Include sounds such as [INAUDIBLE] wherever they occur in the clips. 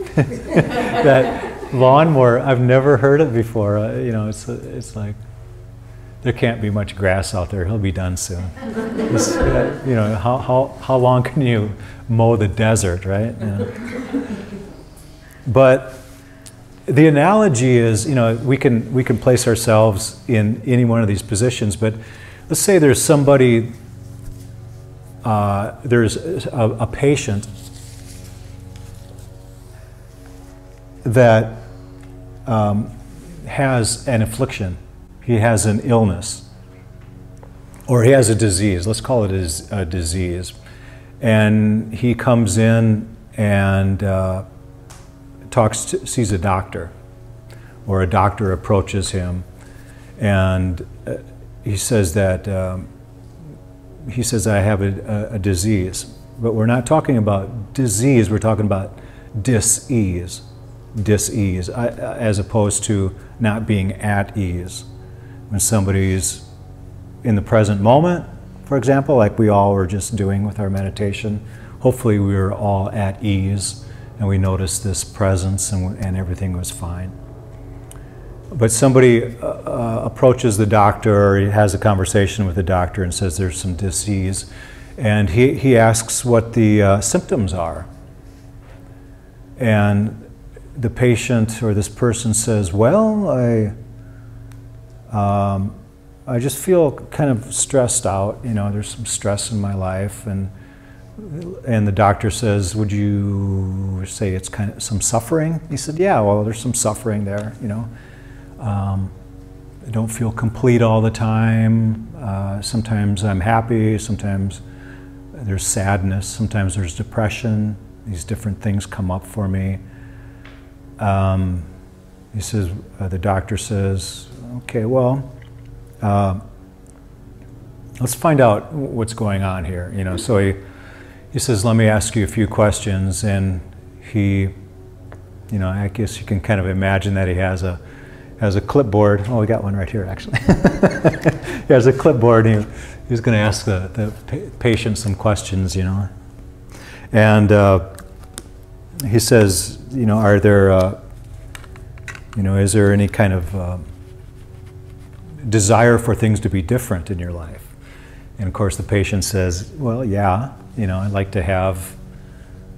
[LAUGHS] that lawnmower, I've never heard it before. Uh, you know, it's, it's like, there can't be much grass out there. He'll be done soon. Uh, [LAUGHS] you know, how, how, how long can you mow the desert, right? But the analogy is, you know, we can, we can place ourselves in any one of these positions, but let's say there's somebody, uh, there's a, a patient that um, has an affliction, he has an illness, or he has a disease, let's call it a, a disease. And he comes in and uh, talks to, sees a doctor, or a doctor approaches him, and uh, he says that um, he says I have a, a, a disease, but we're not talking about disease. We're talking about dis-ease, dis-ease, as opposed to not being at ease. When somebody's in the present moment, for example, like we all were just doing with our meditation, hopefully we were all at ease and we noticed this presence and, and everything was fine. But somebody uh, uh, approaches the doctor or he has a conversation with the doctor and says there's some disease, and he, he asks what the uh, symptoms are. And the patient or this person says, Well, I, um, I just feel kind of stressed out. You know, there's some stress in my life, and and the doctor says, "Would you say it's kind of some suffering?" He said, "Yeah, well, there's some suffering there. You know, um, I don't feel complete all the time. Uh, sometimes I'm happy. Sometimes there's sadness. Sometimes there's depression. These different things come up for me." Um, he says, uh, "The doctor says, okay, well." Uh, let's find out what's going on here. You know, so he he says, Let me ask you a few questions. And he, you know, I guess you can kind of imagine that he has a, has a clipboard. Oh, we got one right here, actually. [LAUGHS] he has a clipboard. He, he's going to ask the, the patient some questions, you know. And uh, he says, you know, are there, uh, you know, is there any kind of uh, desire for things to be different in your life? And of course, the patient says, well, yeah, you know, I'd like to have,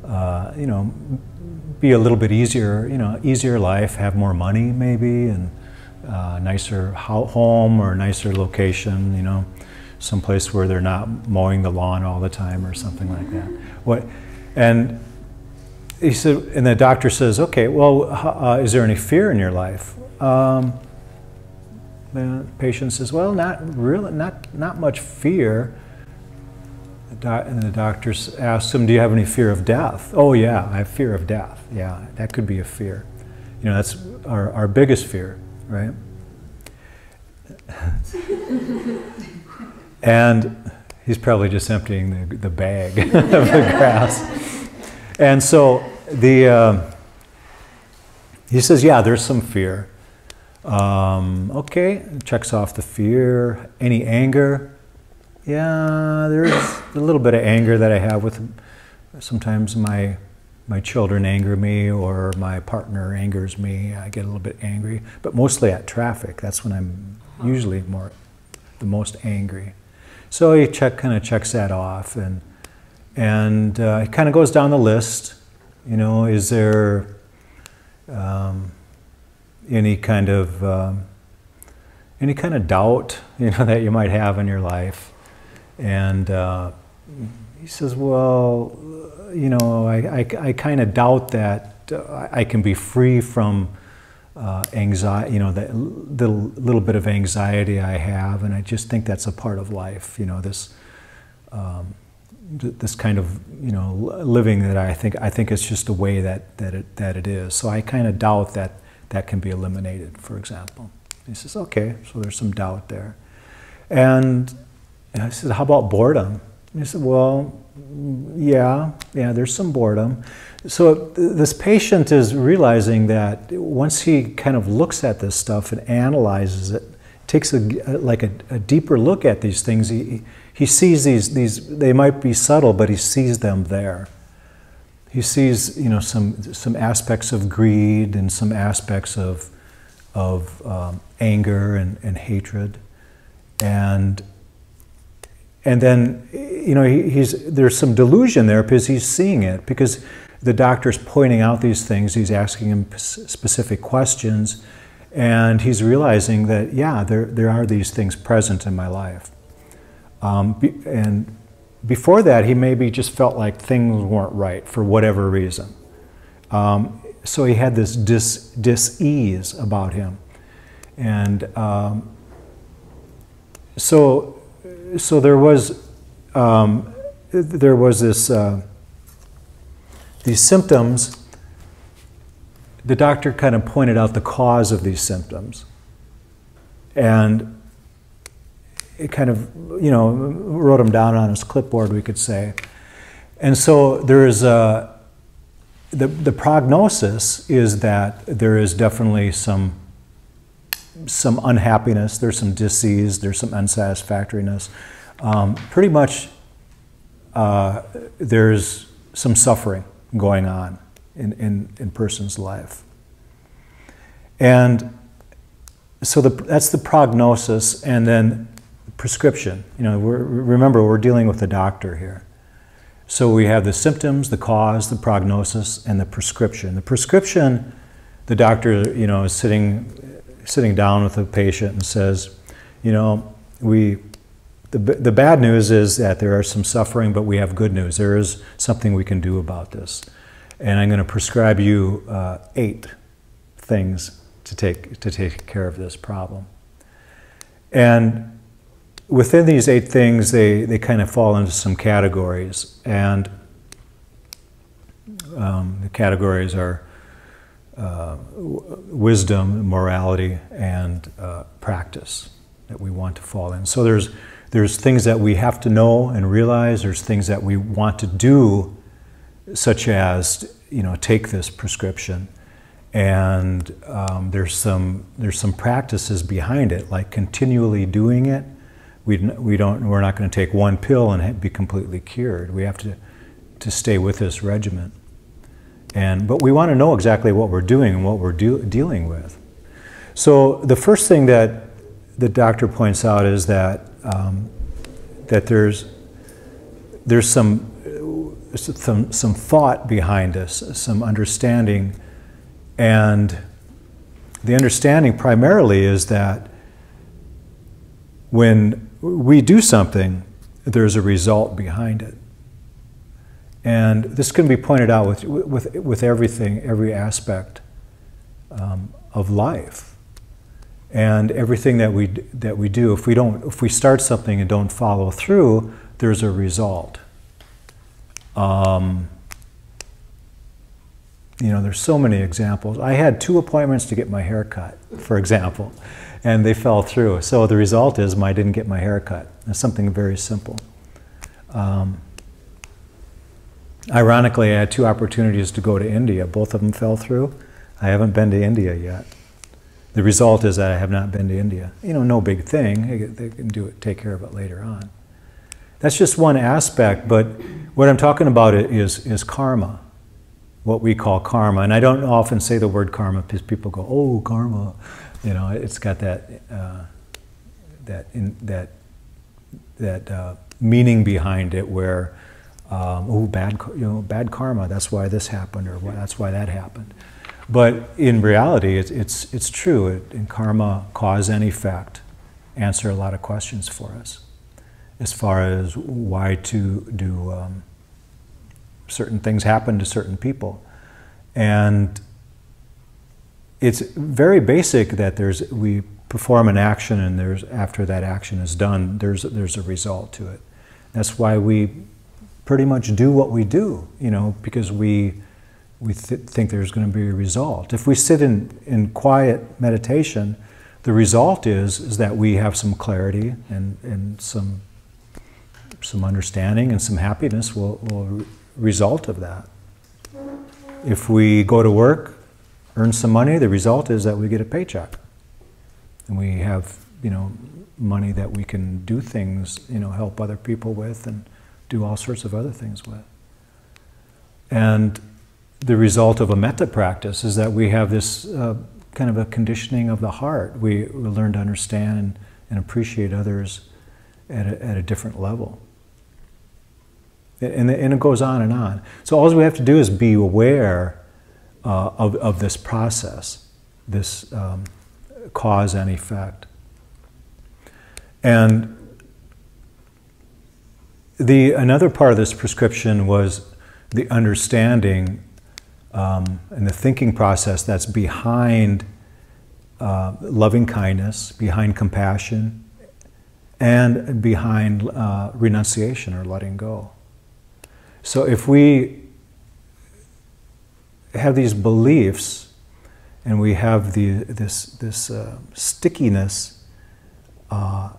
uh, you know, be a little bit easier, you know, easier life, have more money maybe, and uh, nicer home or nicer location, you know, someplace where they're not mowing the lawn all the time or something like that. What, and he said, and the doctor says, okay, well, uh, is there any fear in your life? Um, the patient says, well, not really, not, not much fear and the doctor asks him, Do you have any fear of death? Oh, yeah, I have fear of death. Yeah, that could be a fear. You know, that's our, our biggest fear, right? [LAUGHS] and he's probably just emptying the, the bag [LAUGHS] of the grass. And so the, uh, he says, Yeah, there's some fear. Um, okay, checks off the fear. Any anger? Yeah, there's a little bit of anger that I have with sometimes my my children anger me or my partner angers me. I get a little bit angry, but mostly at traffic. That's when I'm usually more the most angry. So he check kind of checks that off, and and uh, he kind of goes down the list. You know, is there um, any kind of um, any kind of doubt you know [LAUGHS] that you might have in your life? And uh, he says, Well, you know, I, I, I kind of doubt that uh, I can be free from uh, anxiety, you know, the little, little bit of anxiety I have. And I just think that's a part of life, you know, this. Um, this kind of you know living that I think I think it's just the way that that it that it is. So I kind of doubt that that can be eliminated. For example, he says, okay, so there's some doubt there, and I said, How about boredom? He said, Well, yeah, yeah, there's some boredom. So this patient is realizing that once he kind of looks at this stuff and analyzes it, takes a, like a, a deeper look at these things, he, he sees these, these, they might be subtle, but he sees them there. he sees you know some some aspects of greed and some aspects of of um, anger and, and hatred, and and then you know he, he's there's some delusion there because he's seeing it because the doctor's pointing out these things. He's asking him specific questions, and he's realizing that yeah, there there are these things present in my life, um, and before that, he maybe just felt like things weren't right for whatever reason. Um, so he had this dis, dis-ease about him. And um, so, so there was, um, there was this, uh, these symptoms. The doctor kind of pointed out the cause of these symptoms. And kind of, you know, wrote them down on his clipboard, we could say. And so there is a, the, the prognosis is that there is definitely some, some unhappiness, there's some disease, there's some unsatisfactoriness. Um, pretty much uh, there's some suffering going on in, in, in person's life. And so the, that's the prognosis, and then prescription. You know, we're, remember, we're dealing with a doctor here. So we have the symptoms, the cause, the prognosis, and the prescription. The prescription, the doctor, you know, is sitting, sitting down with the patient and says, you know, we, the, the bad news is that there are some suffering, but we have good news. There is something we can do about this. And I'm going to prescribe you uh, eight things to take, to take care of this problem. And within these eight things, they, they kind of fall into some categories. And um, the categories are uh, wisdom, morality, and uh, practice that we want to fall in. So there's, there's things that we have to know and realize, there's things that we want to do, such as you know, take this prescription. And um, there's, some, there's some practices behind it, like continually doing it, we, we don't, we're not going to take one pill and be completely cured. We have to, to stay with this regimen. And, but we want to know exactly what we're doing and what we're dealing with. So the first thing that the doctor points out is that, um, that there's, there's some, some, some thought behind us, some understanding. And the understanding primarily is that when we do something, there's a result behind it. And this can be pointed out with, with, with everything, every aspect um, of life. And everything that we, that we do, if we, don't, if we start something and don't follow through, there's a result. Um, you know, there's so many examples. I had two appointments to get my hair cut, for example and they fell through. So the result is I didn't get my hair cut. It's something very simple. Um, ironically, I had two opportunities to go to India. Both of them fell through. I haven't been to India yet. The result is that I have not been to India. You know, no big thing. They can do it, take care of it later on. That's just one aspect, but what I'm talking about is, is karma, what we call karma. And I don't often say the word karma because people go, oh, karma. You know, it's got that uh, that in, that that uh, meaning behind it, where um, oh, bad you know bad karma. That's why this happened, or that's why that happened. But in reality, it's it's it's true. It, karma, cause and effect answer a lot of questions for us, as far as why to do um, certain things happen to certain people, and it's very basic that there's we perform an action and there's after that action is done there's there's a result to it. That's why we pretty much do what we do you know because we we th think there's going to be a result. If we sit in in quiet meditation the result is is that we have some clarity and and some some understanding and some happiness will will result of that if we go to work earn some money. The result is that we get a paycheck, and we have you know money that we can do things you know help other people with and do all sorts of other things with. And the result of a metta practice is that we have this uh, kind of a conditioning of the heart. We, learn to understand and, and appreciate others at a, at a different level. And, and it goes on and on. So all we have to do is be aware uh, of, of this process, this um, cause and effect. And the, another part of this prescription was the understanding um, and the thinking process that's behind uh, loving kindness, behind compassion, and behind uh, renunciation or letting go. So if we have these beliefs and we have the, this, this uh, stickiness uh,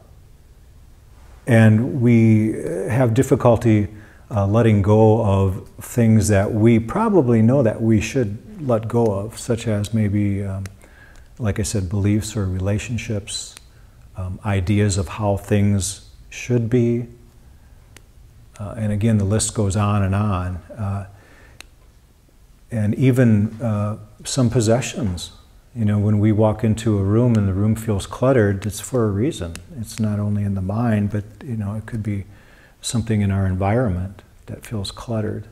and we have difficulty uh, letting go of things that we probably know that we should let go of, such as maybe, um, like I said, beliefs or relationships, um, ideas of how things should be. Uh, and again, the list goes on and on. Uh, and even uh, some possessions. You know, when we walk into a room and the room feels cluttered, it's for a reason. It's not only in the mind, but you know, it could be something in our environment that feels cluttered.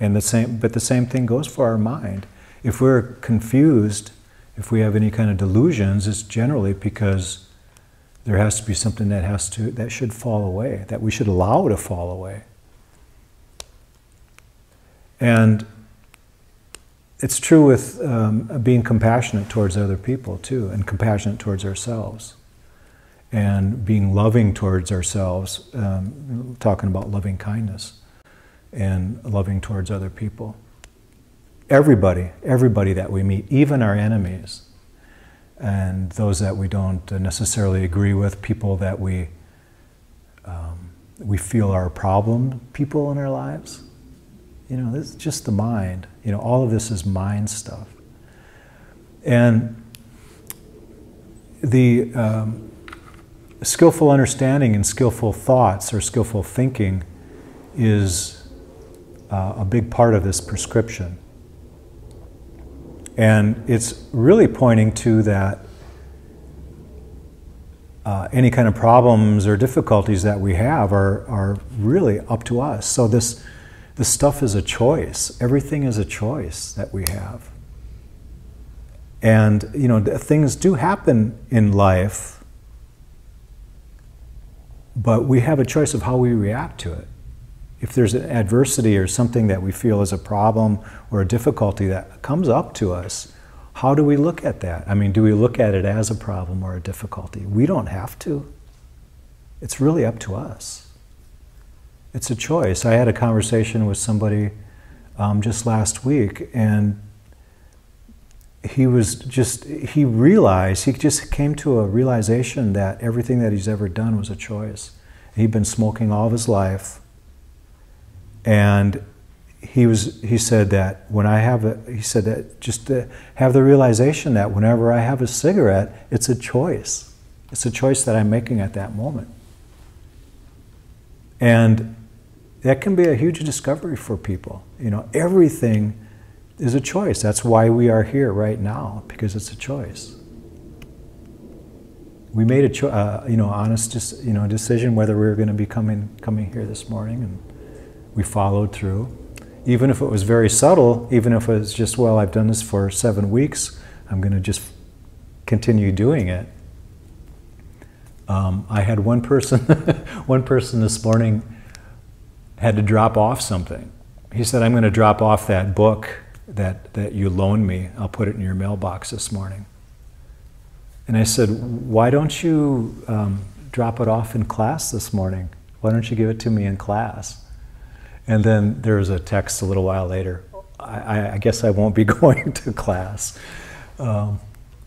And the same, but the same thing goes for our mind. If we're confused, if we have any kind of delusions, it's generally because there has to be something that has to that should fall away, that we should allow to fall away. And it's true with um, being compassionate towards other people too, and compassionate towards ourselves, and being loving towards ourselves. Um, talking about loving kindness and loving towards other people. Everybody, everybody that we meet, even our enemies, and those that we don't necessarily agree with, people that we um, we feel are a problem people in our lives you know, is just the mind. You know, all of this is mind stuff. And the um, skillful understanding and skillful thoughts or skillful thinking is uh, a big part of this prescription. And it's really pointing to that uh, any kind of problems or difficulties that we have are, are really up to us. So this the stuff is a choice. Everything is a choice that we have. And, you know, things do happen in life, but we have a choice of how we react to it. If there's an adversity or something that we feel is a problem or a difficulty that comes up to us, how do we look at that? I mean, do we look at it as a problem or a difficulty? We don't have to. It's really up to us it's a choice. I had a conversation with somebody um, just last week, and he was just, he realized, he just came to a realization that everything that he's ever done was a choice. He'd been smoking all of his life, and he was, he said that when I have a, he said that just to have the realization that whenever I have a cigarette, it's a choice. It's a choice that I'm making at that moment. And that can be a huge discovery for people. You know, everything is a choice. That's why we are here right now, because it's a choice. We made a cho- uh, you know honest you know decision whether we were going to be coming coming here this morning, and we followed through. Even if it was very subtle, even if it was just well, I've done this for seven weeks, I'm going to just continue doing it. Um, I had one person, [LAUGHS] one person this morning had to drop off something. He said, I'm going to drop off that book that, that you loaned me. I'll put it in your mailbox this morning. And I said, Why don't you um, drop it off in class this morning? Why don't you give it to me in class? And then there was a text a little while later. I, I guess I won't be [LAUGHS] going to class um,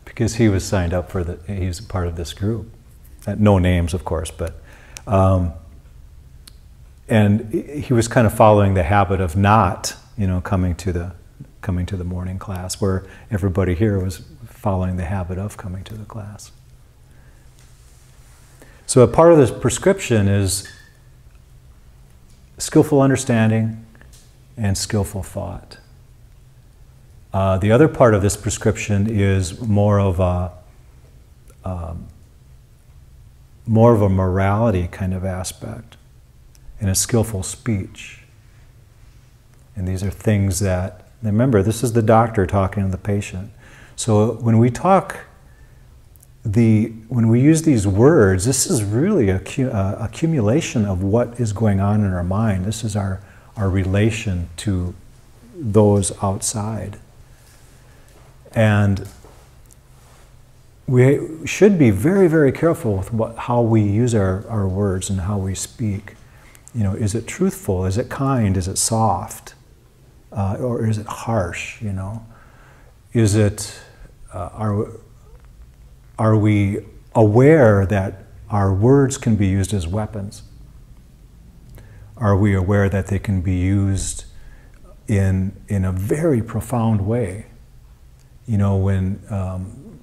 because he was signed up for the. He's part of this group. Uh, no names, of course, but um, and he was kind of following the habit of not, you know, coming to the coming to the morning class, where everybody here was following the habit of coming to the class. So a part of this prescription is skillful understanding and skillful thought. Uh, the other part of this prescription is more of a um, more of a morality kind of aspect and a skillful speech. And these are things that, remember, this is the doctor talking to the patient. So when we talk, the, when we use these words, this is really a uh, accumulation of what is going on in our mind. This is our, our relation to those outside. And we should be very, very careful with what, how we use our, our words and how we speak. You know, is it truthful? Is it kind? Is it soft? Uh, or is it harsh? You know, is it uh, are we aware that our words can be used as weapons? Are we aware that they can be used in in a very profound way? You know, when um,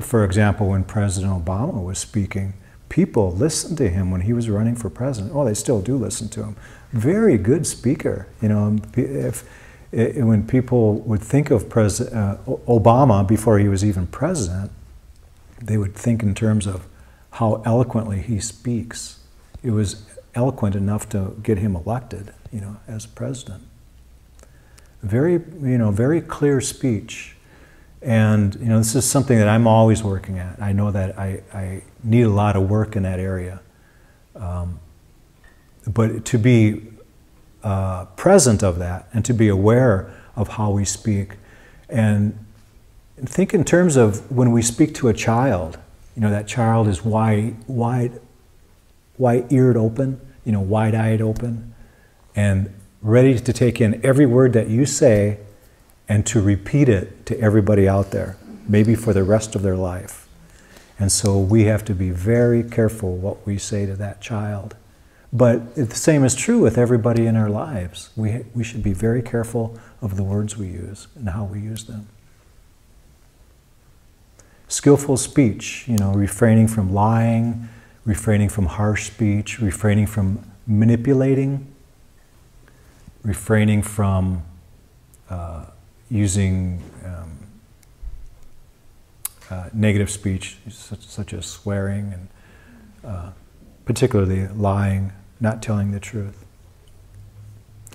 for example, when President Obama was speaking, people listened to him when he was running for president. Oh, they still do listen to him. Very good speaker. You know, if, if when people would think of President uh, Obama before he was even president, they would think in terms of how eloquently he speaks. It was eloquent enough to get him elected, you know, as president. Very, you know, very clear speech. And you know, this is something that I'm always working at. I know that I, I need a lot of work in that area. Um, but to be uh, present of that and to be aware of how we speak and think in terms of when we speak to a child, you know, that child is wide, wide, wide-eared open, you know, wide-eyed open, and ready to take in every word that you say and to repeat it to everybody out there, maybe for the rest of their life. And so we have to be very careful what we say to that child. But the same is true with everybody in our lives. We, we should be very careful of the words we use and how we use them. Skillful speech, you know, refraining from lying, refraining from harsh speech, refraining from manipulating, refraining from uh, using um, uh, negative speech, such, such, as swearing and uh, particularly lying, not telling the truth.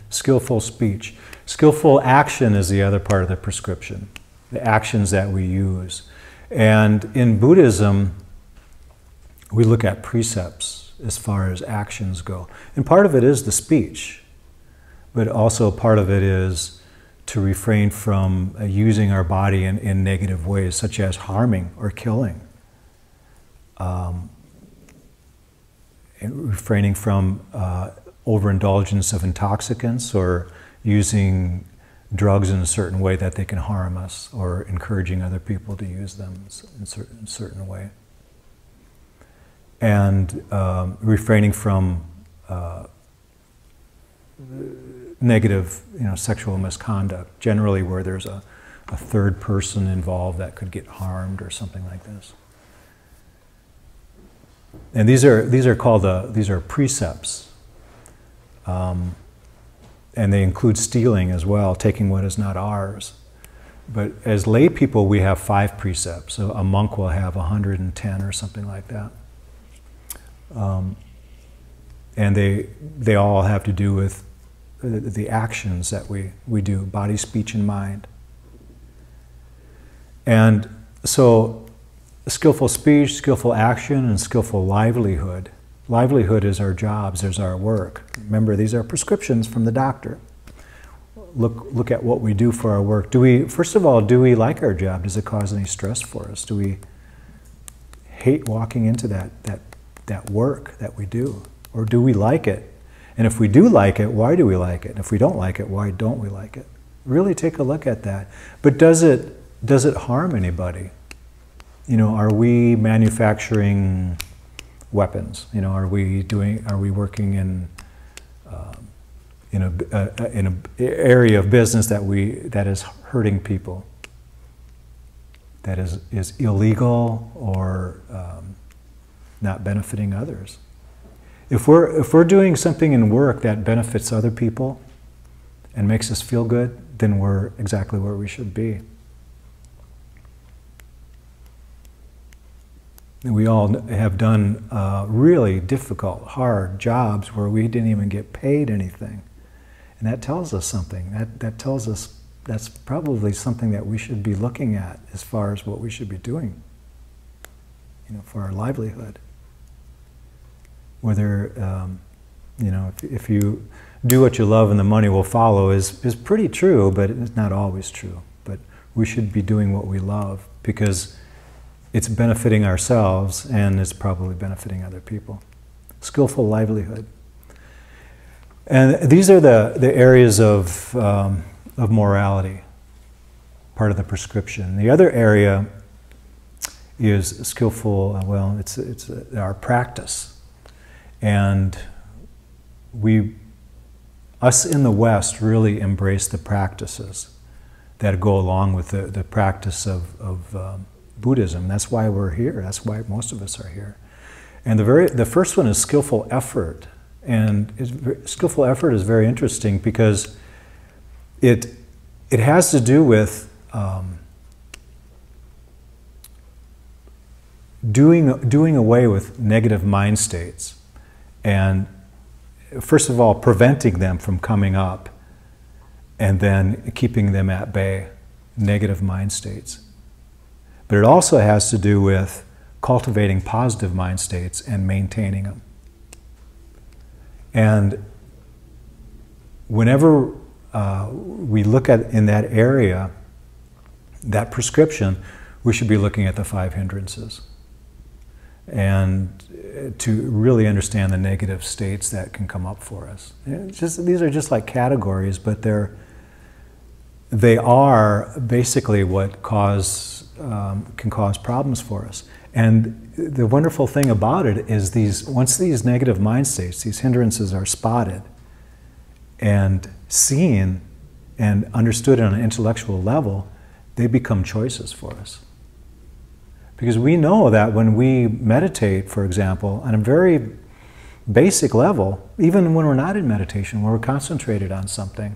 Skillful speech. Skillful action is the other part of the prescription, the actions that we use. And in Buddhism, we look at precepts as far as actions go. And part of it is the speech, but also part of it is to refrain from uh, using our body in, in negative ways, such as harming or killing. Um, refraining from uh, overindulgence of intoxicants or using drugs in a certain way that they can harm us or encouraging other people to use them in a certain, certain way. And um, refraining from uh, negative you know, sexual misconduct, generally where there's a, a third person involved that could get harmed or something like this. And these are, these are called, the, these are precepts. Um, and they include stealing as well, taking what is not ours. But as lay people, we have five precepts. So a monk will have 110 or something like that. Um, and they, they all have to do with the actions that we, we do body, speech, and mind. And so, skillful speech, skillful action, and skillful livelihood. Livelihood is our jobs, is our work. Remember, these are prescriptions from the doctor. Look, look at what we do for our work. Do we, first of all, do we like our job? Does it cause any stress for us? Do we hate walking into that, that, that work that we do? Or do we like it? And if we do like it, why do we like it? And if we don't like it, why don't we like it? Really take a look at that. But does it, does it harm anybody? You know, are we manufacturing weapons? You know, are we doing, are we working in, uh, in a, uh, in a area of business that we, that is hurting people? That is, is illegal or um, not benefiting others? If we're, if we're doing something in work that benefits other people, and makes us feel good, then we're exactly where we should be. We all have done uh, really difficult, hard jobs where we didn't even get paid anything. And that tells us something. That, that tells us that's probably something that we should be looking at as far as what we should be doing you know, for our livelihood. Whether, um, you know, if, if you do what you love and the money will follow is, is pretty true, but it's not always true. But we should be doing what we love because it's benefiting ourselves and it's probably benefiting other people. Skillful livelihood. And these are the, the areas of, um, of morality, part of the prescription. The other area is skillful, uh, well, it's, it's uh, our practice. And we, us in the West, really embrace the practices that go along with the, the practice of, of um, Buddhism. That's why we're here. That's why most of us are here. And the, very, the first one is skillful effort. And skillful effort is very interesting because it, it has to do with um, doing, doing away with negative mind states and first of all preventing them from coming up and then keeping them at bay negative mind states but it also has to do with cultivating positive mind states and maintaining them and whenever uh, we look at in that area that prescription we should be looking at the five hindrances and to really understand the negative states that can come up for us. Just, these are just like categories, but they're, they are basically what cause, um, can cause problems for us. And the wonderful thing about it is these, once these negative mind states, these hindrances are spotted and seen and understood on an intellectual level, they become choices for us. Because we know that when we meditate, for example, on a very basic level, even when we're not in meditation, when we're concentrated on something,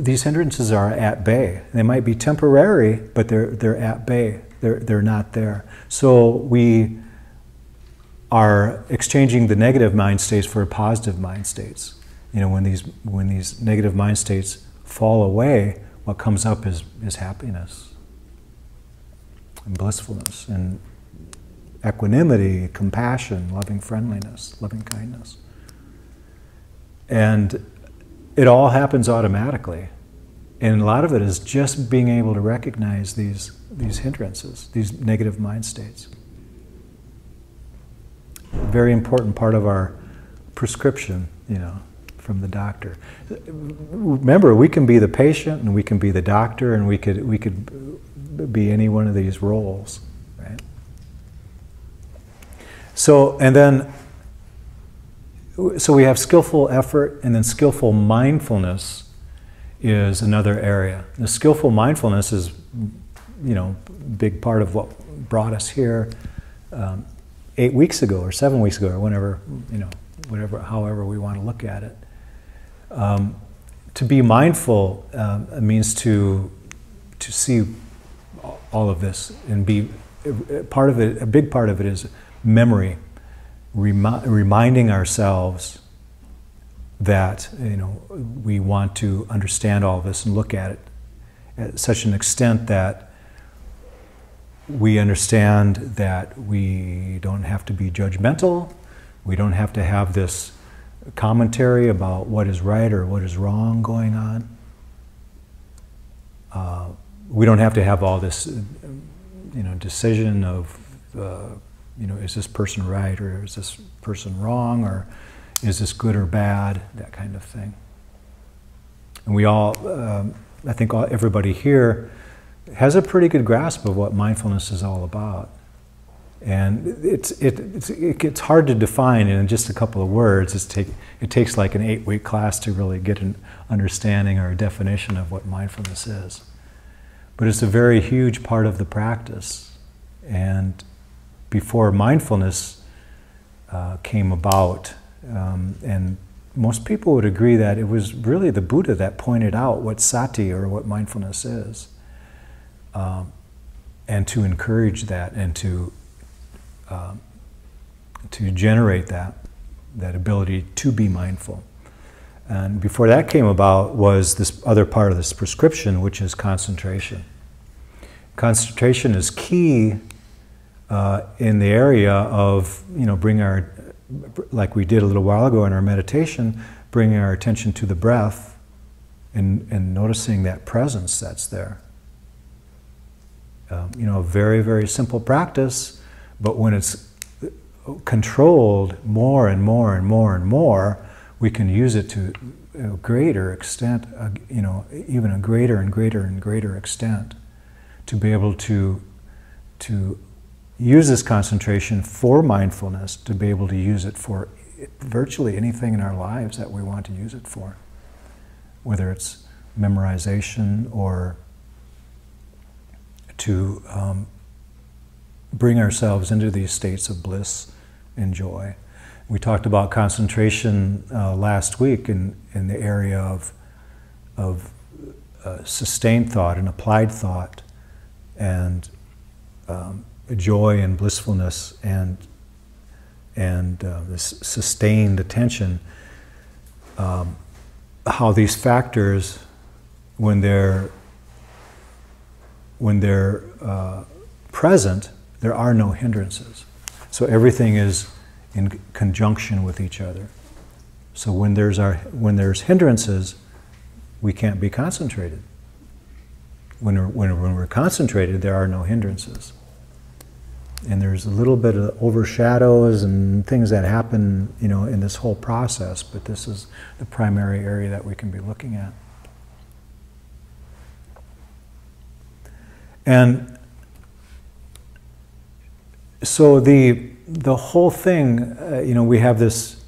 these hindrances are at bay. They might be temporary, but they're, they're at bay. They're, they're not there. So we are exchanging the negative mind states for positive mind states. You know, when these, when these negative mind states fall away, what comes up is, is happiness and blissfulness and equanimity, compassion, loving friendliness, loving kindness. And it all happens automatically. And a lot of it is just being able to recognize these, these hindrances, these negative mind states. A Very important part of our prescription, you know, from the doctor. Remember, we can be the patient and we can be the doctor and we could, we could be any one of these roles, right? So, and then, so we have skillful effort and then skillful mindfulness is another area. The skillful mindfulness is, you know, big part of what brought us here um, eight weeks ago or seven weeks ago or whenever, you know, whatever, however we want to look at it. Um, to be mindful um, means to to see all of this and be part of it, a big part of it is memory, remi- reminding ourselves that you know we want to understand all of this and look at it at such an extent that we understand that we don't have to be judgmental, we don't have to have this commentary about what is right or what is wrong going on. Uh, we don't have to have all this, you know, decision of, uh, you know, is this person right or is this person wrong or is this good or bad, that kind of thing. And we all, um, I think all, everybody here has a pretty good grasp of what mindfulness is all about. And it's, it, it's, it gets hard to define in just a couple of words. It's take, it takes like an eight week class to really get an understanding or a definition of what mindfulness is. But it's a very huge part of the practice. And before mindfulness uh, came about, um, and most people would agree that it was really the Buddha that pointed out what sati or what mindfulness is, um, and to encourage that and to um, to generate that that ability to be mindful. And before that came about was this other part of this prescription, which is concentration. Concentration is key uh, in the area of you know bring our like we did a little while ago in our meditation, bringing our attention to the breath and, and noticing that presence that's there. Um, you know, a very, very simple practice, but when it's controlled more and more and more and more, we can use it to a greater extent, uh, you know, even a greater and greater and greater extent to be able to, to use this concentration for mindfulness, to be able to use it for virtually anything in our lives that we want to use it for, whether it's memorization or to um, bring ourselves into these states of bliss and joy. We talked about concentration uh, last week in, in the area of, of uh, sustained thought and applied thought and um, joy and blissfulness and and uh, this sustained attention, um, how these factors, when they're when they're uh, present, there are no hindrances. So everything is in conjunction with each other. So when there's our when there's hindrances, we can't be concentrated. When we're, when, when we're concentrated, there are no hindrances and there's a little bit of overshadows and things that happen, you know, in this whole process, but this is the primary area that we can be looking at. And so the the whole thing, uh, you know, we have this.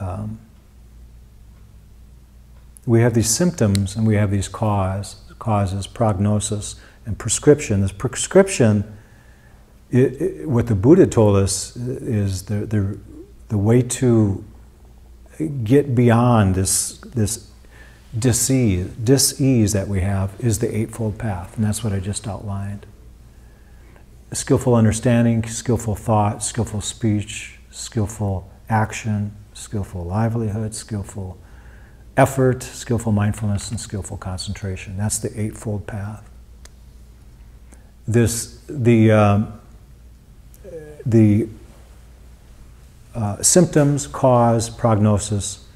Um, we have these symptoms and we have these cause, causes, prognosis, and prescription. This prescription it, it, what the Buddha told us is the, the, the way to get beyond this, this disease, dis-ease that we have is the Eightfold Path, and that's what I just outlined. Skillful understanding, skillful thought, skillful speech, skillful action, skillful livelihood, skillful effort, skillful mindfulness, and skillful concentration. That's the Eightfold Path. This, the, um, the uh, symptoms, cause, prognosis,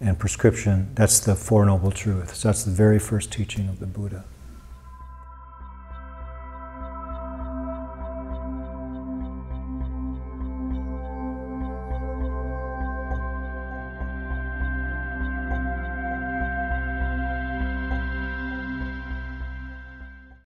and prescription, that's the Four Noble Truths. That's the very first teaching of the Buddha.